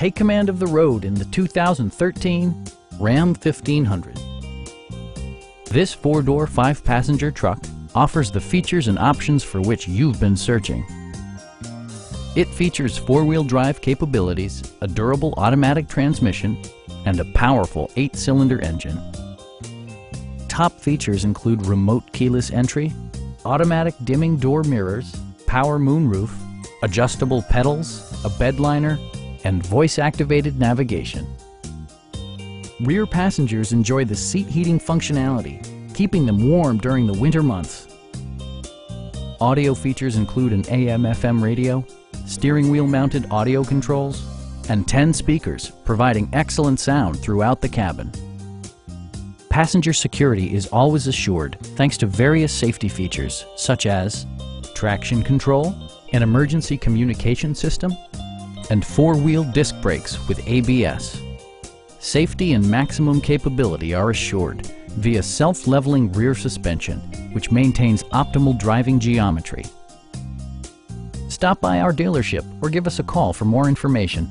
Take command of the road in the 2013 Ram 1500. This four-door, five-passenger truck offers the features and options for which you've been searching. It features four-wheel drive capabilities, a durable automatic transmission, and a powerful eight-cylinder engine. Top features include remote keyless entry, automatic dimming door mirrors, power moonroof, adjustable pedals, a bed liner, and voice-activated navigation. Rear passengers enjoy the seat heating functionality, keeping them warm during the winter months. Audio features include an AM-FM radio, steering wheel mounted audio controls, and 10 speakers, providing excellent sound throughout the cabin. Passenger security is always assured thanks to various safety features such as traction control, an emergency communication system, and four-wheel disc brakes with ABS. Safety and maximum capability are assured via self-leveling rear suspension, which maintains optimal driving geometry. Stop by our dealership or give us a call for more information.